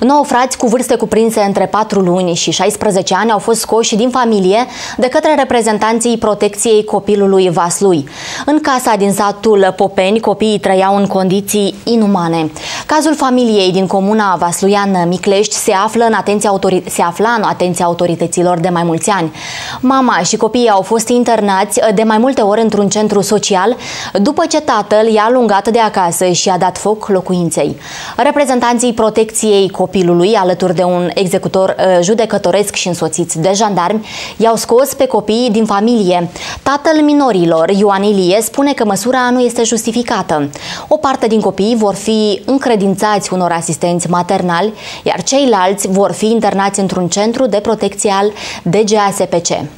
9 frați cu vârste cuprinse între 4 luni și 16 ani au fost scoși din familie de către reprezentanții protecției copilului Vaslui. În casa din satul Popeni, copiii trăiau în condiții inumane. Cazul familiei din comuna Vasluian Miclești se, află în atenția autori- se afla în atenția autorităților de mai mulți ani. Mama și copiii au fost internați de mai multe ori într-un centru social după ce tatăl i-a alungat de acasă și a dat foc locuinței. Reprezentanții protecției copilului, alături de un executor uh, judecătoresc și însoțiți de jandarmi, i-au scos pe copiii din familie. Tatăl minorilor, Ioan Ilie, spune că măsura nu este justificată. O parte din copii vor fi încredințați unor asistenți maternali, iar ceilalți vor fi internați într-un centru de protecție al DGASPC.